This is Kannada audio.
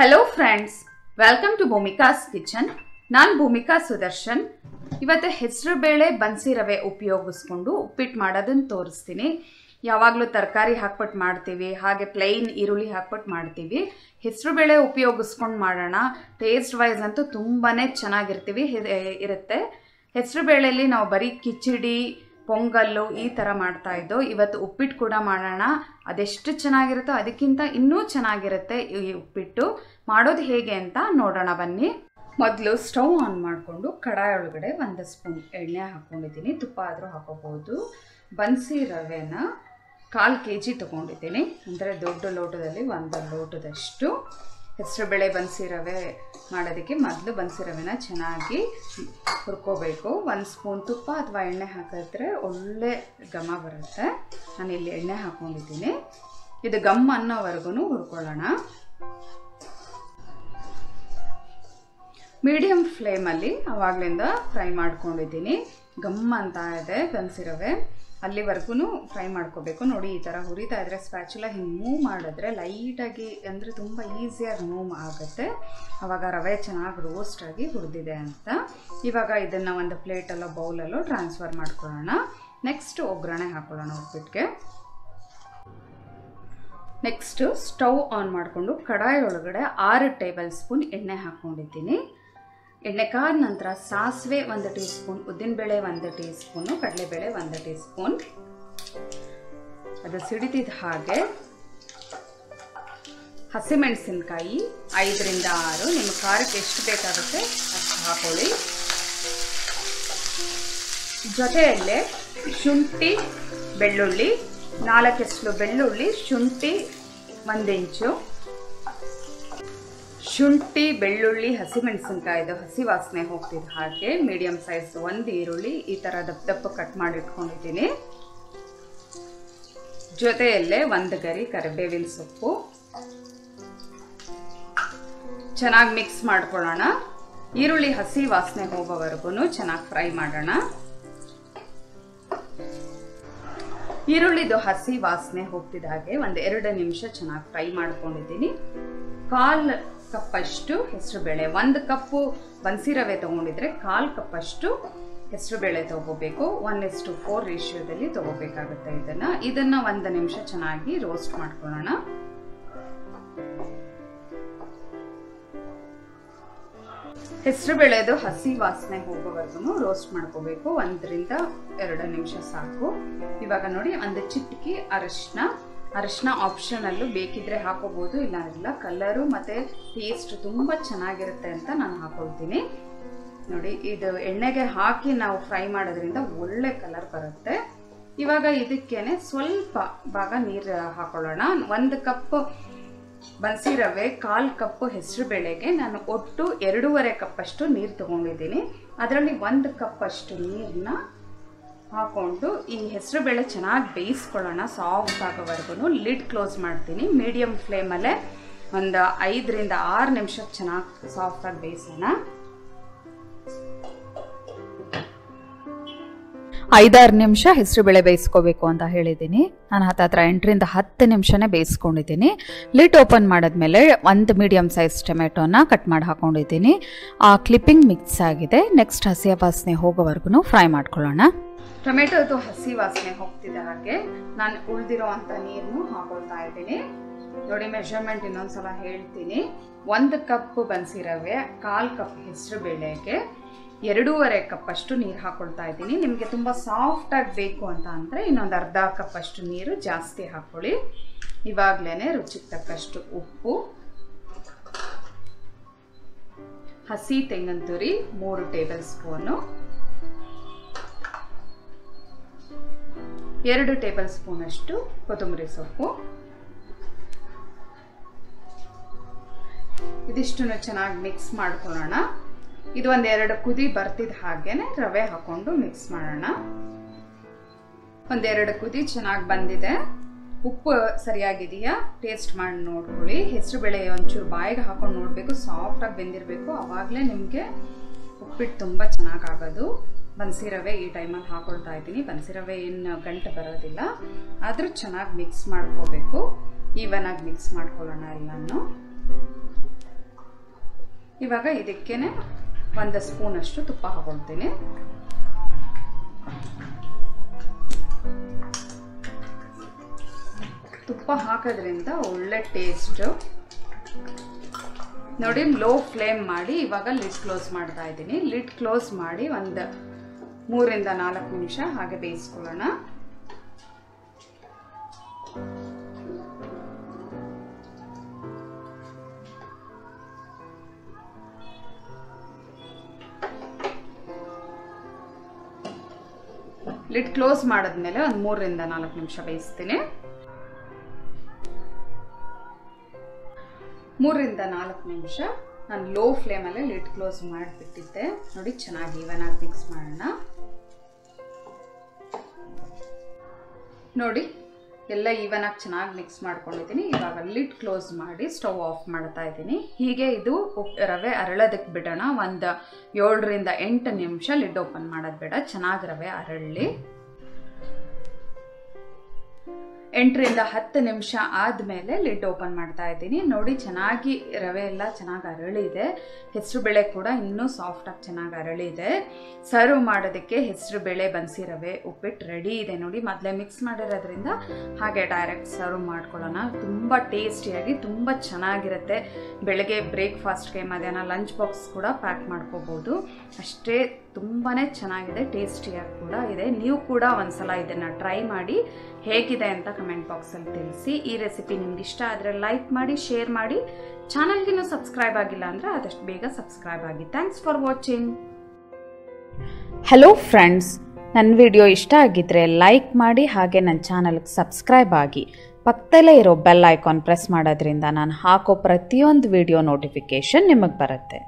Hello friends welcome to Bhumika's kitchen ನಾನು ಭೂಮಿಕಾ ಸುದರ್ಶನ್. ಇವತ್ತು ಹೆಸರು ಬೇಳೆ ಬನ್ಸಿ ರವೆ ಉಪಯೋಗಿಸ್ಕೊಂಡು ಉಪ್ಪಿಟ್ಟು ಮಾಡೋದನ್ನು ತೋರಿಸ್ತೀನಿ. ಯಾವಾಗಲೂ ತರಕಾರಿ ಹಾಕ್ಬಿಟ್ಟು ಮಾಡ್ತೀವಿ, ಹಾಗೆ ಪ್ಲೈನ್ ಈರುಳ್ಳಿ ಹಾಕ್ಬಿಟ್ಟು ಮಾಡ್ತೀವಿ. ಹೆಸರು ಬೇಳೆ ಉಪಯೋಗಿಸ್ಕೊಂಡು ಮಾಡೋಣ. ಟೇಸ್ಟ್ ವೈಸ್ ಅಂತೂ ತುಂಬಾ ಚೆನ್ನಾಗಿರ್ತೀವಿ ಇರುತ್ತೆ. ಹೆಸರು ಬೇಳೆಯಲ್ಲಿ ನಾವು ಬರೀ ಕಿಚಡಿ ಪೊಂಗಲ್ಲು ಈ ಥರ ಮಾಡ್ತಾ ಇದ್ದೋ, ಇವತ್ತು ಉಪ್ಪಿಟ್ಟು ಕೂಡ ಮಾಡೋಣ. ಅದೆಷ್ಟು ಚೆನ್ನಾಗಿರುತ್ತೋ ಅದಕ್ಕಿಂತ ಇನ್ನೂ ಚೆನ್ನಾಗಿರುತ್ತೆ ಈ ಉಪ್ಪಿಟ್ಟು. ಮಾಡೋದು ಹೇಗೆ ಅಂತ ನೋಡೋಣ ಬನ್ನಿ. ಮೊದಲು ಸ್ಟವ್ ಆನ್ ಮಾಡಿಕೊಂಡು ಕಡಾಯಿ ಒಳಗಡೆ ಒಂದು ಸ್ಪೂನ್ ಎಣ್ಣೆ ಹಾಕ್ಕೊಂಡಿದ್ದೀನಿ ತುಪ್ಪ ಆದರೂ ಹಾಕೋಬೋದು ಬನ್ಸಿ ರವೆನ ಕಾಲು ಕೆ ಜಿ ತೊಗೊಂಡಿದ್ದೀನಿ. ಅಂದರೆ ದೊಡ್ಡ ಲೋಟದಲ್ಲಿ ಒಂದು ಲೋಟದಷ್ಟು. ಹೆಸರುಬೇಳೆ ಬನ್ಸಿ ರವೆ ಮಾಡೋದಕ್ಕೆ ಮೊದಲು ಬನ್ಸಿ ರವೆನ ಚೆನ್ನಾಗಿ ಹುರ್ಕೋಬೇಕು. ಒಂದು ಸ್ಪೂನ್ ತುಪ್ಪ ಅಥವಾ ಎಣ್ಣೆ ಹಾಕಿದ್ರೆ ಒಳ್ಳೆ ಘಮ ಬರುತ್ತೆ. ನಾನು ಇಲ್ಲಿ ಎಣ್ಣೆ ಹಾಕ್ಕೊಂಡಿದ್ದೀನಿ ಇದು ಗಮ್ ಅನ್ನೋವರೆಗೂ ಹುರ್ಕೊಳ್ಳೋಣ. ಮೀಡಿಯಮ್ ಫ್ಲೇಮಲ್ಲಿ ಅವಾಗಲಿಂದ ಫ್ರೈ ಮಾಡ್ಕೊಂಡಿದ್ದೀನಿ. ಗಮ್ ಅಂತ ಇದೆ ಬನ್ಸಿರವೆ ಅಲ್ಲಿವರೆಗೂ ಫ್ರೈ ಮಾಡ್ಕೋಬೇಕು. ನೋಡಿ, ಈ ಥರ ಹುರಿತಾ ಇದ್ರೆ ಸ್ಪ್ಯಾಚುಲ ಹಿಂಗೆ ಮೂವ್ ಮಾಡಿದ್ರೆ ಲೈಟಾಗಿ ಅಂದರೆ ತುಂಬ ಈಸಿಯಾಗಿ ಮೂವ್ ಆಗುತ್ತೆ. ಆವಾಗ ರವೆ ಚೆನ್ನಾಗಿ ರೋಸ್ಟ್ ಆಗಿ ಹುರಿದಿದೆ ಅಂತ. ಇವಾಗ ಇದನ್ನು ಒಂದು ಪ್ಲೇಟಲ್ಲೋ ಬೌಲಲ್ಲೋ ಟ್ರಾನ್ಸ್ಫರ್ ಮಾಡ್ಕೊಳ್ಳೋಣ. ನೆಕ್ಸ್ಟ್ ಒಗ್ಗರಣೆ ಹಾಕೊಳ್ಳೋಣ ಉಪ್ಪಿಟ್ಟಿಗೆ ನೆಕ್ಸ್ಟು ಸ್ಟವ್ ಆನ್ ಮಾಡಿಕೊಂಡು ಕಡಾಯಿ ಒಳಗಡೆ ಆರು ಟೇಬಲ್ ಸ್ಪೂನ್ ಎಣ್ಣೆ ಹಾಕ್ಕೊಂಡಿದ್ದೀನಿ. ಎಣ್ಣೆ ಕಾದ ನಂತರ ಸಾಸಿವೆ ಒಂದು ಟೀ ಸ್ಪೂನ್ ಉದ್ದಿನಬೇಳೆ ಒಂದು ಟೀ ಸ್ಪೂನು ಕಡಲೆಬೇಳೆ ಒಂದು ಟೀ ಸ್ಪೂನ್ ಅದು ಸಿಡಿತಿದ್ದ ಹಾಗೆ ಹಸಿಮೆಣಸಿನಕಾಯಿ ಐದರಿಂದ ಆರು. ನಿಮ್ಮ ಖಾರಕ್ಕೆ ಎಷ್ಟು ಬೇಕಾಗುತ್ತೆ ಅಷ್ಟು ಹಾಕೊಳ್ಳಿ. ಜೊತೆಯಲ್ಲೇ ಶುಂಠಿ, ಬೆಳ್ಳುಳ್ಳಿ ನಾಲ್ಕೆಷ್ಟು ಬೆಳ್ಳುಳ್ಳಿ, ಶುಂಠಿ ಒಂದು ಇಂಚು. ಶುಂಠಿ, ಬೆಳ್ಳುಳ್ಳಿ ಹಸಿಮೆಣಸಿನ್ಕಾಯಿದು ಹಸಿ ವಾಸನೆ ಹೋಗ್ತಿದ್ದ ಹಾಗೆ ಮೀಡಿಯಂ ಸೈಜ್ ಒಂದು ಈರುಳ್ಳಿ ಈ ಥರ ದಪ್ಪ ದಪ್ಪ ಕಟ್ ಮಾಡಿ ಇಟ್ಕೊಂಡಿದ್ದೀನಿ. ಜೊತೆಯಲ್ಲೇ ಒಂದು ಗರಿ ಕರಿಬೇವಿನ ಸೊಪ್ಪು. ಚೆನ್ನಾಗಿ ಮಿಕ್ಸ್ ಮಾಡ್ಕೊಳ್ಳೋಣ. ಈರುಳ್ಳಿ ಹಸಿ ವಾಸನೆ ಹೋಗೋವರೆಗೂ ಚೆನ್ನಾಗಿ ಫ್ರೈ ಮಾಡೋಣ. ಈರುಳ್ಳಿದು ಹಸಿ ವಾಸನೆ ಹೋಗ್ತಿದ್ದ ಹಾಗೆ ಒಂದು ಎರಡು ನಿಮಿಷ ಚೆನ್ನಾಗಿ ಫ್ರೈ ಮಾಡ್ಕೊಂಡಿದ್ದೀನಿ. ಕಾಲು ಕಪ್ಪಷ್ಟು ಹೆಸರುಬೇಳೆ ಒಂದು ಕಪ್ಪು ಬನ್ಸಿ ರವೆ ತೊಗೊಂಡಿದ್ರೆ ಕಾಲು ಕಪ್ಪಷ್ಟು ಹೆಸರುಬೇಳೆ ತೊಗೋಬೇಕು. ಒನ್ ಎಸ್ ಟು ಫೋರ್ ರೇಷಿಯೋದಲ್ಲಿ ತೊಗೋಬೇಕಾಗುತ್ತೆ ಇದನ್ನು. ಇದನ್ನು ಒಂದು ನಿಮಿಷ ಚೆನ್ನಾಗಿ ರೋಸ್ಟ್ ಮಾಡ್ಕೊಳ್ಳೋಣ. ಹೆಸರುಬೇಳೆದು ಹಸಿ ವಾಸನೆ ಹೋಗೋವರೆಗೂ ರೋಸ್ಟ್ ಮಾಡ್ಕೋಬೇಕು. ಒಂದರಿಂದ ಎರಡು ನಿಮಿಷ ಸಾಕು. ಇವಾಗ ನೋಡಿ, ಒಂದು ಚಿಟ್ಕಿ ಅರಶಿನ ಅರಶಿನ ಆಪ್ಷನಲ್ಲೂ ಬೇಕಿದ್ರೆ ಹಾಕೋಬಹುದು ಇಲ್ಲ ಇಲ್ಲ. ಕಲರು ಮತ್ತು ಟೇಸ್ಟ್ ತುಂಬ ಚೆನ್ನಾಗಿರುತ್ತೆ ಅಂತ ನಾನು ಹಾಕೊಳ್ತೀನಿ. ನೋಡಿ, ಇದು ಎಣ್ಣೆಗೆ ಹಾಕಿ ನಾವು ಫ್ರೈ ಮಾಡೋದ್ರಿಂದ ಒಳ್ಳೆ ಕಲರ್ ಬರುತ್ತೆ. ಇವಾಗ ಇದಕ್ಕೇನೆ ಸ್ವಲ್ಪ ಭಾಗ ನೀರು ಹಾಕೊಳ್ಳೋಣ. ಒಂದು ಕಪ್ ಬನ್ಸಿ ರವೆ, ಕಾಲು ಕಪ್ಪು ಹೆಸರು ಬೇಳೆಗೆ ನಾನು ಒಟ್ಟು ಎರಡೂವರೆ ಕಪ್ಪಷ್ಟು ನೀರು ತೊಗೊಂಡಿದ್ದೀನಿ. ಅದರಲ್ಲಿ ಒಂದು ಕಪ್ಪಷ್ಟು ನೀರನ್ನ ಹಾಕ್ಕೊಂಡು ಈ ಹೆಸರು ಬೇಳೆ ಚೆನ್ನಾಗಿ ಬೇಯಿಸ್ಕೊಳ್ಳೋಣ. ಸಾಫ್ಟ್ ಆಗೋವರೆಗೂ ಲಿಡ್ ಕ್ಲೋಸ್ ಮಾಡ್ತೀನಿ. ಮೀಡಿಯಮ್ ಫ್ಲೇಮಲ್ಲೇ ಒಂದು ಐದರಿಂದ ಆರು ನಿಮಿಷ ಚೆನ್ನಾಗಿ ಸಾಫ್ಟಾಗಿ ಬೇಯಿಸೋಣ. ಐದಾರು ನಿಮಿಷ ಹೆಸರುಬೇಳೆ ಬೇಯಿಸ್ಕೋಬೇಕು ಅಂತ ಹೇಳಿದ್ದೀನಿ. ನಾನು ಹತ್ತತ್ರ ಎಂಟರಿಂದ ಹತ್ತು ನಿಮಿಷನೇ ಬೇಯಿಸ್ಕೊಂಡಿದ್ದೀನಿ. ಲಿಟ್ ಓಪನ್ ಮಾಡಿದ್ಮೇಲೆ ಒಂದು ಮೀಡಿಯಮ್ ಸೈಜ್ ಟೊಮೆಟೊನ ಕಟ್ ಮಾಡಿ ಹಾಕೊಂಡಿದ್ದೀನಿ. ಆ ಕ್ಲಿಪ್ಪಿಂಗ್ ಮಿಕ್ಸ್ ಆಗಿದೆ. ನೆಕ್ಸ್ಟ್ ಹಸಿಯ ವಾಸನೆ ಹೋಗೋವರೆಗೂ ಫ್ರೈ ಮಾಡ್ಕೊಳ್ಳೋಣ. ಟೊಮೆಟೊದು ಹಸಿ ವಾಸನೆ ಹೋಗ್ತಿದೆ ಹಾಗೆ. ನಾನು ಉಳಿದಿರೋವಂಥ ನೀರನ್ನು ಹಾಕೊಳ್ತಾ ಇದ್ದೀನಿ. ನೋಡಿ ಮೆಷರ್ಮೆಂಟ್ ಇನ್ನೊಂದ್ಸಲ ಹೇಳ್ತೀನಿ. ಒಂದು ಕಪ್ ಬನ್ಸಿ ರವೆ ಕಾಲು ಕಪ್ ಹೆಸರು ಬೇಳೆಗೆ. ಎರಡೂವರೆ ಕಪ್ಪಷ್ಟು ನೀರು ಹಾಕ್ಕೊಳ್ತಾ ಇದ್ದೀನಿ. ನಿಮಗೆ ತುಂಬ ಸಾಫ್ಟಾಗಿ ಬೇಕು ಅಂತ ಅಂದರೆ ಇನ್ನೊಂದು ಅರ್ಧ ಕಪ್ಪಷ್ಟು ನೀರು ಜಾಸ್ತಿ ಹಾಕ್ಕೊಳ್ಳಿ ಇವಾಗಲೇ ರುಚಿಗೆ ತಕ್ಕಷ್ಟು ಉಪ್ಪು. ಹಸಿ ತೆಂಗಿನ ತುರಿ ಮೂರು ಟೇಬಲ್ ಸ್ಪೂನು. ಎರಡು ಟೇಬಲ್ ಸ್ಪೂನಷ್ಟು ಕೊತ್ತಂಬರಿ ಸೊಪ್ಪು. ಇದಿಷ್ಟನ್ನು ಚೆನ್ನಾಗಿ ಮಿಕ್ಸ್ ಮಾಡ್ಕೊಳ್ಳೋಣ. ಇದು ಒಂದೆರಡು ಕುದಿ ಬರ್ತಿದ್ದ ಹಾಗೇನೆ ರವೆ ಹಾಕೊಂಡು ಮಿಕ್ಸ್ ಮಾಡೋಣ. ಒಂದೆರಡು ಕುದಿ ಚೆನ್ನಾಗಿ ಬಂದಿದೆ. ಉಪ್ಪು ಸರಿಯಾಗಿದೆಯಾ? ಟೇಸ್ಟ್ ಮಾಡಿ ನೋಡ್ಕೊಳ್ಳಿ. ಹೆಸರು ಬೇಳೆ ಒಂಚೂರು ಬಾಯಿಗೆ ಹಾಕೊಂಡು ನೋಡಬೇಕು. ಸಾಫ್ಟಾಗಿ ಬೆಂದಿರಬೇಕು. ಆವಾಗಲೇ ನಿಮಗೆ ಉಪ್ಪಿಟ್ಟು ತುಂಬ ಚೆನ್ನಾಗಾಗೋದು. ಬನ್ಸಿ ರವೆ ಈ ಟೈಮಲ್ಲಿ ಹಾಕೊಳ್ತಾ ಇದ್ದೀನಿ. ಬನ್ಸಿ ರವೆ ಏನು ಗಂಟು ಬರೋದಿಲ್ಲ. ಆದರೂ ಚೆನ್ನಾಗಿ ಮಿಕ್ಸ್ ಮಾಡ್ಕೋಬೇಕು. ಈವನಾಗಿ ಮಿಕ್ಸ್ ಮಾಡ್ಕೊಳ್ಳೋಣ ಎಲ್ಲನೂ. ಇವಾಗ ಇದಕ್ಕೇನೆ ಒಂದು ಸ್ಪೂನಷ್ಟು ತುಪ್ಪ ಹಾಕೊಳ್ತೀನಿ. ತುಪ್ಪ ಹಾಕೋದ್ರಿಂದ ಒಳ್ಳೆ ಟೇಸ್ಟು ನೋಡಿ ಲೋ ಫ್ಲೇಮ್ ಮಾಡಿ ಇವಾಗ ಲಿಡ್ ಕ್ಲೋಸ್ ಮಾಡ್ತಾ ಇದ್ದೀನಿ. ಲಿಡ್ ಕ್ಲೋಸ್ ಮಾಡಿ ಒಂದು ಮೂರಿಂದ ನಾಲ್ಕು ನಿಮಿಷ ಹಾಗೆ ಬೇಯಿಸ್ಕೊಳ್ಳೋಣ. ಲಿಡ್ ಕ್ಲೋಸ್ ಮಾಡಿದ್ಮೇಲೆ ಒಂದು ಮೂರರಿಂದ ನಾಲ್ಕು ನಿಮಿಷ ಬೇಯಿಸ್ತೀನಿ. ಮೂರರಿಂದ ನಾಲ್ಕು ನಿಮಿಷ ನಾನು ಲೋ ಫ್ಲೇಮಲ್ಲೇ ಲಿಡ್ ಕ್ಲೋಸ್ ಮಾಡಿಬಿಟ್ಟಿದ್ದೆ. ನೋಡಿ, ಚೆನ್ನಾಗಿ ಇವನ್ ಆಗಿ ಮಿಕ್ಸ್ ಮಾಡೋಣ. ನೋಡಿ ಎಲ್ಲ ಈವನ್ ಆಗಿ ಚೆನ್ನಾಗಿ ಮಿಕ್ಸ್ ಮಾಡ್ಕೊಂಡಿದ್ದೀನಿ. ಇವಾಗ ಲಿಡ್ ಕ್ಲೋಸ್ ಮಾಡಿ ಸ್ಟವ್ ಆಫ್ ಮಾಡ್ತಾ ಇದ್ದೀನಿ. ಹೀಗೆ ಇದು ರವೆ ಅರಳೋದಕ್ಕೆ ಬಿಡೋಣ. ಒಂದು ಏಳರಿಂದ ಎಂಟು ನಿಮಿಷ ಲಿಡ್ ಓಪನ್ ಮಾಡೋದು ಬೇಡ. ಚೆನ್ನಾಗಿ ರವೆ ಅರಳಲಿ ಎಂಟರಿಂದ ಹತ್ತು ನಿಮಿಷ ಆದಮೇಲೆ ಲಿಡ್ ಓಪನ್ ಮಾಡ್ತಾ ಇದ್ದೀನಿ. ನೋಡಿ, ಚೆನ್ನಾಗಿ ರವೆ ಎಲ್ಲ ಚೆನ್ನಾಗಿ ಅರಳಿದೆ ಹೆಸರು ಬೇಳೆ ಕೂಡ ಇನ್ನೂ ಸಾಫ್ಟಾಗಿ ಚೆನ್ನಾಗಿ ಅರಳಿದೆ ಸರ್ವ್ ಮಾಡೋದಕ್ಕೆ ಹೆಸರು ಬೇಳೆ, ಬನ್ಸಿ ರವೆ, ಉಪ್ಪಿಟ್ಟು ರೆಡಿ ಇದೆ ನೋಡಿ. ಮೊದಲೇ ಮಿಕ್ಸ್ ಮಾಡಿರೋದ್ರಿಂದ ಹಾಗೆ ಡೈರೆಕ್ಟ್ ಸರ್ವ್ ಮಾಡ್ಕೊಳ್ಳೋಣ. ತುಂಬ ಟೇಸ್ಟಿಯಾಗಿ ತುಂಬ ಚೆನ್ನಾಗಿರುತ್ತೆ. ಬೆಳಗ್ಗೆ ಬ್ರೇಕ್ಫಾಸ್ಟ್ಗೆ ಮಧ್ಯಾಹ್ನ ಲಂಚ್ ಬಾಕ್ಸ್ ಕೂಡ ಪ್ಯಾಕ್ ಮಾಡ್ಕೋಬೋದು. ಅಷ್ಟೇ ತುಂಬಾ ಚೆನ್ನಾಗಿದೆ, ಟೇಸ್ಟಿಯಾಗಿ ಕೂಡ ಇದೆ. ನೀವು ಕೂಡ ಒಂದ್ಸಲ ಇದನ್ನು ಟ್ರೈ ಮಾಡಿ ಹೇಗಿದೆ ಅಂತ ಕಮೆಂಟ್ ಬಾಕ್ಸಲ್ಲಿ ತಿಳಿಸಿ. ಈ ರೆಸಿಪಿ ನಿಮ್ಗೆ ಇಷ್ಟ ಆದರೆ ಲೈಕ್ ಮಾಡಿ, ಶೇರ್ ಮಾಡಿ. ಚಾನಲ್ಗಿನ್ನೂ ಸಬ್ಸ್ಕ್ರೈಬ್ ಆಗಿಲ್ಲ ಅಂದರೆ ಆದಷ್ಟು ಬೇಗ ಸಬ್ಸ್ಕ್ರೈಬ್ ಆಗಿ. Thanks for watching hello friends ನನ್ನ ವಿಡಿಯೋ ಇಷ್ಟ ಆಗಿದ್ರೆ ಲೈಕ್ ಮಾಡಿ ಹಾಗೆ ನನ್ನ ಚಾನಲ್ಗೆ ಸಬ್ಸ್ಕ್ರೈಬ್ ಆಗಿ. ಪಕ್ಕದಲ್ಲೇ ಇರೋ ಬೆಲ್ ಐಕಾನ್ ಪ್ರೆಸ್ ಮಾಡೋದ್ರಿಂದ ನಾನು ಹಾಕೋ ಪ್ರತಿಯೊಂದು ವಿಡಿಯೋ ನೋಟಿಫಿಕೇಷನ್ ನಿಮಗೆ ಬರುತ್ತೆ.